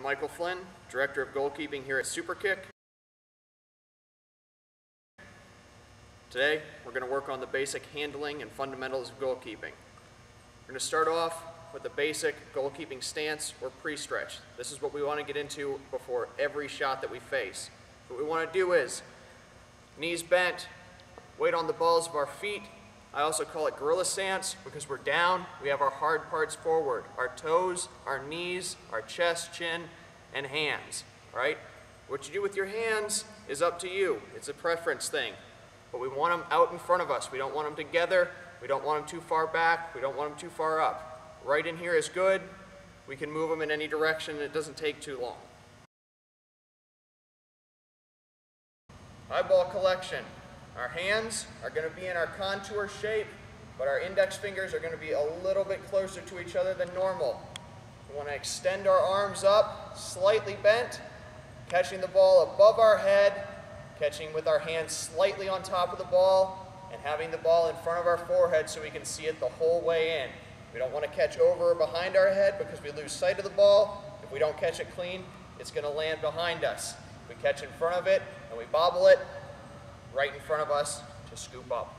I'm Michael Flynn, Director of Goalkeeping here at SuperKick. Today, we're going to work on the basic handling and fundamentals of goalkeeping. We're going to start off with the basic goalkeeping stance or pre-stretch. This is what we want to get into before every shot that we face. What we want to do is knees bent, weight on the balls of our feet. I also call it gorilla stance because we're down. We have our hard parts forward, our toes, our knees, our chest, chin, and hands, right? What you do with your hands is up to you. It's a preference thing. But we want them out in front of us. We don't want them together. We don't want them too far back. We don't want them too far up. Right in here is good. We can move them in any direction. It doesn't take too long. High ball collection. Our hands are going to be in our contour shape, but our index fingers are going to be a little bit closer to each other than normal. We want to extend our arms up, slightly bent, catching the ball above our head, catching with our hands slightly on top of the ball, and having the ball in front of our forehead so we can see it the whole way in. We don't want to catch over or behind our head because we lose sight of the ball. If we don't catch it clean, it's going to land behind us. If we catch in front of it and we bobble it, right in front of us to scoop up.